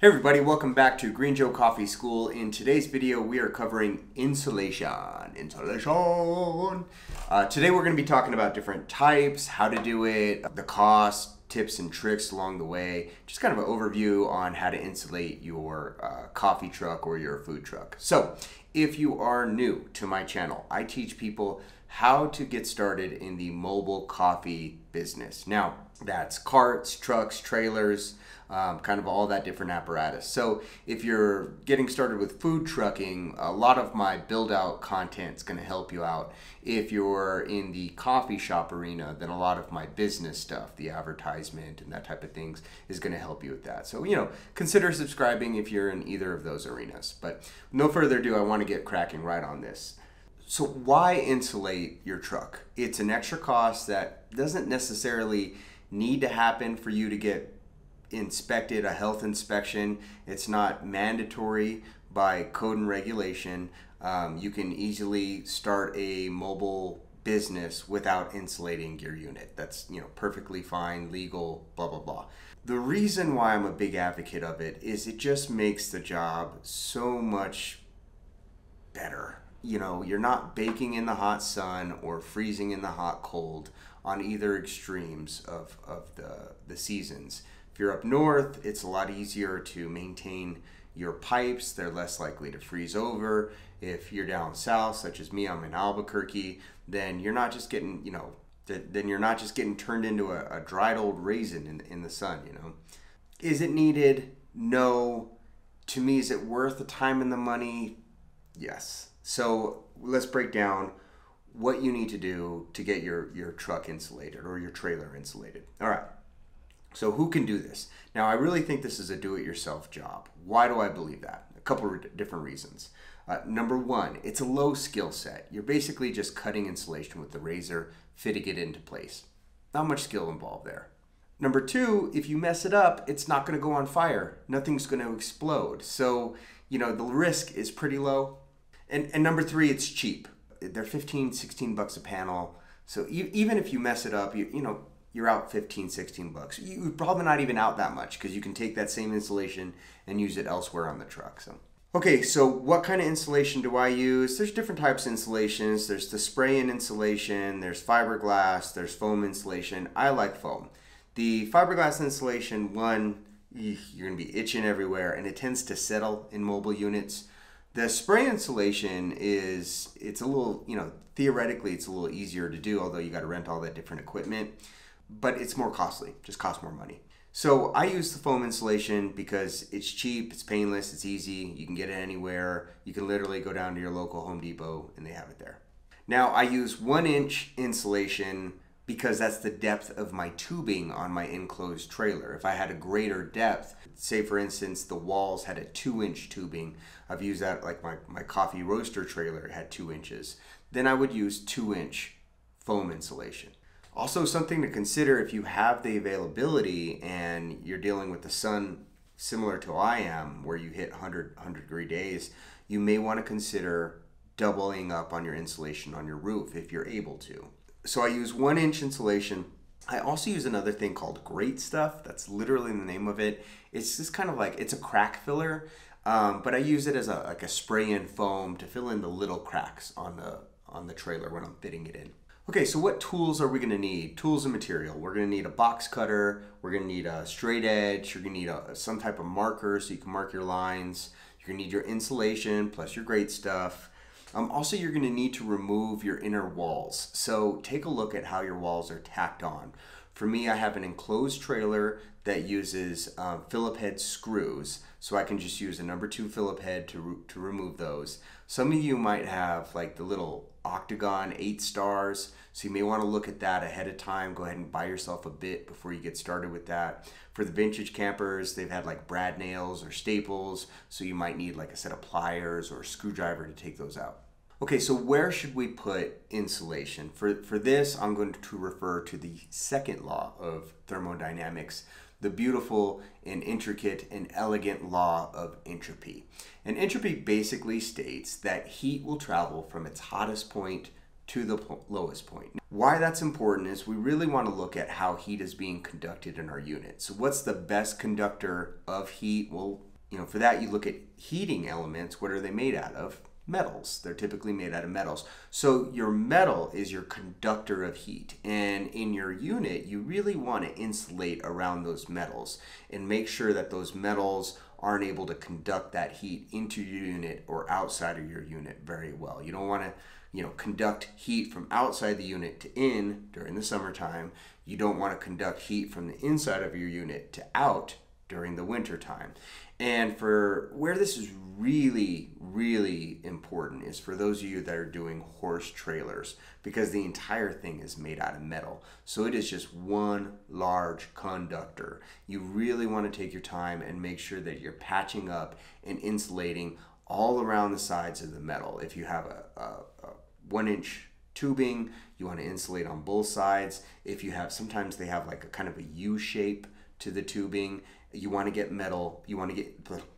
Hey everybody, welcome back to Green Joe Coffee School. In today's video, we are covering insulation. Insulation. Uh, today we're going to be talking about different types, how to do it, the cost, tips and tricks along the way. Just kind of an overview on how to insulate your uh, coffee truck or your food truck. So, if you are new to my channel, I teach people how to get started in the mobile coffee business. Now, that's carts, trucks, trailers, um, kind of all that different apparatus. So if you're getting started with food trucking, a lot of my build out content is going to help you out. If you're in the coffee shop arena, then a lot of my business stuff, the advertisement and that type of things, is going to help you with that. So, you know, consider subscribing if you're in either of those arenas. But no further ado, I want to get cracking right on this. So, why insulate your truck? It's an extra cost that doesn't necessarily need to happen for you to get inspected, a health inspection. It's not mandatory by code and regulation. Um, you can easily start a mobile business without insulating your unit. That's you know perfectly fine, legal, blah blah blah. The reason why I'm a big advocate of it is it just makes the job so much better. You know, you're not baking in the hot sun or freezing in the hot cold on either extremes of, of the, the seasons If you're up north, it's a lot easier to maintain your pipes. They're less likely to freeze over. If you're down south, such as me, I'm in Albuquerque, then you're not just getting, you know, then you're not just getting turned into a, a dried old raisin in, in the sun, you know. Is it needed? No. To me, is it worth the time and the money? Yes. So let's break down what you need to do to get your, your truck insulated or your trailer insulated. All right. So who can do this? Now, I really think this is a do-it-yourself job. Why do I believe that? A couple of different reasons. Uh, number one, it's a low skill set. You're basically just cutting insulation with the razor, fitting it into place. Not much skill involved there. Number two, if you mess it up, it's not going to go on fire. Nothing's going to explode. So, you know, the risk is pretty low. And, and number three, it's cheap. They're 15, 16 bucks a panel. So even if you mess it up, you, you know, you're out 15, 16 bucks. You're probably not even out that much because you can take that same insulation and use it elsewhere on the truck. So. Okay, so what kind of insulation do I use? There's different types of insulations. There's the spray-in insulation, there's fiberglass, there's foam insulation. I like foam. The fiberglass insulation, one, you're gonna be itching everywhere and it tends to settle in mobile units. The spray insulation is, it's a little, you know, theoretically it's a little easier to do, although you gotta rent all that different equipment but it's more costly, just costs more money. So I use the foam insulation because it's cheap, it's painless, it's easy, you can get it anywhere. You can literally go down to your local Home Depot and they have it there. Now I use one inch insulation because that's the depth of my tubing on my enclosed trailer. If I had a greater depth, say for instance the walls had a two inch tubing, I've used that like my, my coffee roaster trailer had two inches, then I would use two inch foam insulation. Also, something to consider if you have the availability and you're dealing with the sun similar to I am, where you hit 100, 100 degree days, you may want to consider doubling up on your insulation on your roof if you're able to. So I use one inch insulation. I also use another thing called Great Stuff. That's literally the name of it. It's just kind of like, it's a crack filler, um, but I use it as a, like a spray-in foam to fill in the little cracks on the, on the trailer when I'm fitting it in. Okay, so what tools are we gonna need? Tools and material. We're gonna need a box cutter, we're gonna need a straight edge, you're gonna need a, some type of marker so you can mark your lines. You're gonna need your insulation plus your great stuff. Um, also, you're gonna need to remove your inner walls. So take a look at how your walls are tacked on. For me, I have an enclosed trailer that uses um, Phillip head screws. So I can just use a number two Phillip head to, to remove those. Some of you might have like the little octagon eight stars. So you may want to look at that ahead of time. Go ahead and buy yourself a bit before you get started with that. For the vintage campers, they've had like brad nails or staples. So you might need like a set of pliers or a screwdriver to take those out. Okay, so where should we put insulation? For, for this, I'm going to refer to the second law of thermodynamics, the beautiful and intricate and elegant law of entropy. And entropy basically states that heat will travel from its hottest point to the lowest point. Why that's important is we really want to look at how heat is being conducted in our unit. So what's the best conductor of heat? Well, you know, for that you look at heating elements. What are they made out of? Metals. They're typically made out of metals. So your metal is your conductor of heat. And in your unit, you really want to insulate around those metals and make sure that those metals aren't able to conduct that heat into your unit or outside of your unit very well. You don't want to, you know, conduct heat from outside the unit to in during the summertime. You don't want to conduct heat from the inside of your unit to out during the winter time. And for where this is really, really important is for those of you that are doing horse trailers because the entire thing is made out of metal. So it is just one large conductor. You really want to take your time and make sure that you're patching up and insulating all around the sides of the metal. If you have a, a, a one inch tubing, you want to insulate on both sides. If you have, sometimes they have like a kind of a U shape to the tubing you want to get metal you want to get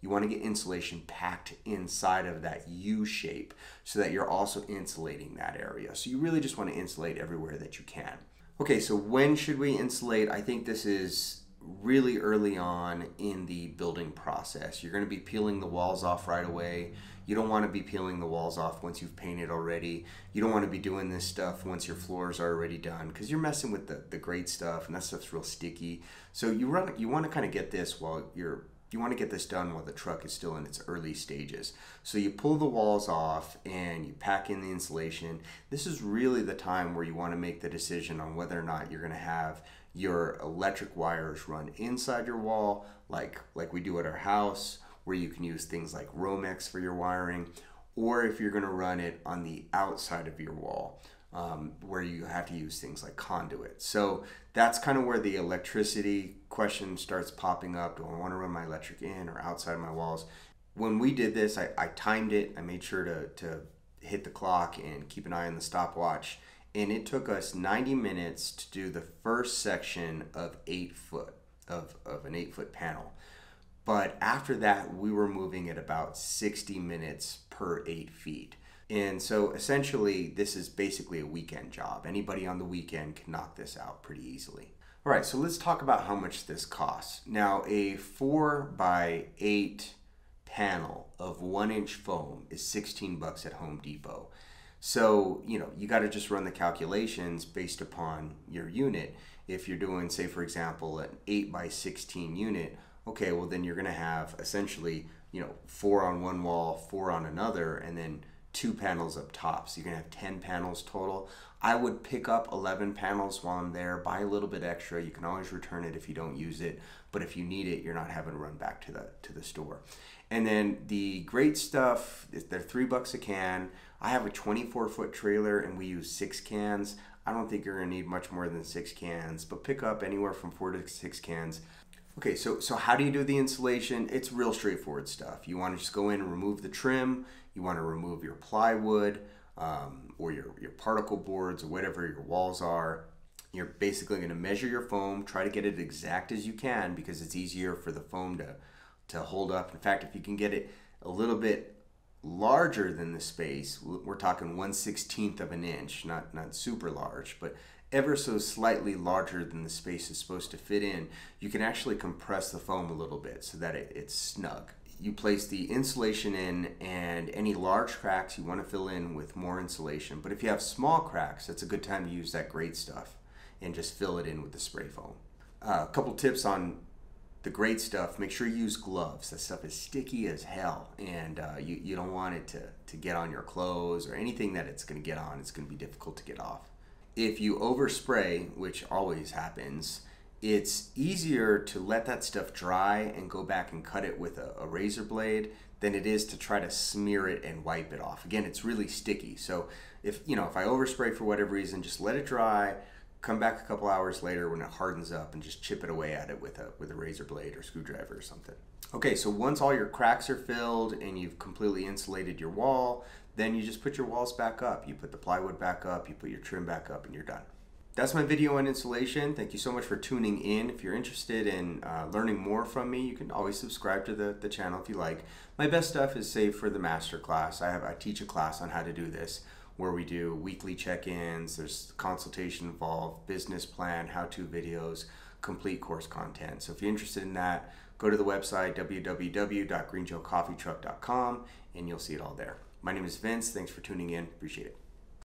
you want to get insulation packed inside of that U shape so that you're also insulating that area. So you really just want to insulate everywhere that you can. Okay so when should we insulate? I think this is really early on in the building process. You're going to be peeling the walls off right away you don't want to be peeling the walls off once you've painted already. You don't want to be doing this stuff once your floors are already done because you're messing with the, the great stuff and that stuff's real sticky. So you run you want to kind of get this while you're you want to get this done while the truck is still in its early stages. So you pull the walls off and you pack in the insulation. This is really the time where you want to make the decision on whether or not you're going to have your electric wires run inside your wall like like we do at our house where you can use things like Romex for your wiring, or if you're going to run it on the outside of your wall. Um, where you have to use things like conduit. So that's kind of where the electricity question starts popping up. Do I want to run my electric in or outside my walls? When we did this, I, I timed it. I made sure to, to hit the clock and keep an eye on the stopwatch. And it took us 90 minutes to do the first section of eight foot of, of an eight foot panel. But after that, we were moving at about 60 minutes per eight feet. And so essentially, this is basically a weekend job. Anybody on the weekend can knock this out pretty easily. All right, so let's talk about how much this costs. Now, a four by eight panel of one inch foam is 16 bucks at Home Depot. So, you know, you got to just run the calculations based upon your unit. If you're doing, say, for example, an 8 by 16 unit, okay, well then you're going to have essentially, you know, four on one wall, four on another, and then two panels up top. So you're going to have 10 panels total. I would pick up 11 panels while I'm there, buy a little bit extra. You can always return it if you don't use it, but if you need it, you're not having to run back to the to the store. And then the great stuff, they're 3 bucks a can. I have a 24 foot trailer and we use 6 cans. I don't think you're going to need much more than 6 cans, but pick up anywhere from 4 to 6 cans. Okay, so so how do you do the insulation? It's real straightforward stuff. You want to just go in and remove the trim. You want to remove your plywood um, or your, your particle boards or whatever your walls are. You're basically going to measure your foam, try to get it exact as you can because it's easier for the foam to, to hold up. In fact, if you can get it a little bit larger than the space, we're talking 1 16th of an inch, not, not super large, but ever so slightly larger than the space is supposed to fit in, you can actually compress the foam a little bit so that it, it's snug. You place the insulation in and any large cracks you want to fill in with more insulation. But if you have small cracks, that's a good time to use that great stuff and just fill it in with the spray foam. Uh, a couple tips on the great stuff, make sure you use gloves. That stuff is sticky as hell, and uh, you, you don't want it to, to get on your clothes or anything that it's going to get on. It's going to be difficult to get off if you overspray, which always happens, it's easier to let that stuff dry and go back and cut it with a, a, razor blade than it is to try to smear it and wipe it off. Again, it's really sticky. So if you know if I overspray for whatever reason, just let it dry. Come back a couple hours later when it hardens up and just chip it away at it with a with a razor blade or screwdriver or something. Okay, so once all your cracks are filled and you've completely insulated your wall, then you just put your walls back up. You put the plywood back up, you put your trim back up, and you're done. That's my video on insulation. Thank you so much for tuning in. If you're interested in uh, learning more from me, you can always subscribe to the, the channel if you like. My best stuff is saved for the master class. I have I teach a class on how to do this where we do weekly check-ins, there's consultation involved, business plan, how-to videos, complete course content. So if you're interested in that, go to the website www.greenjoecoffeetruck.com and you'll see it all there. My name is Vince. Thanks for tuning in. Appreciate it.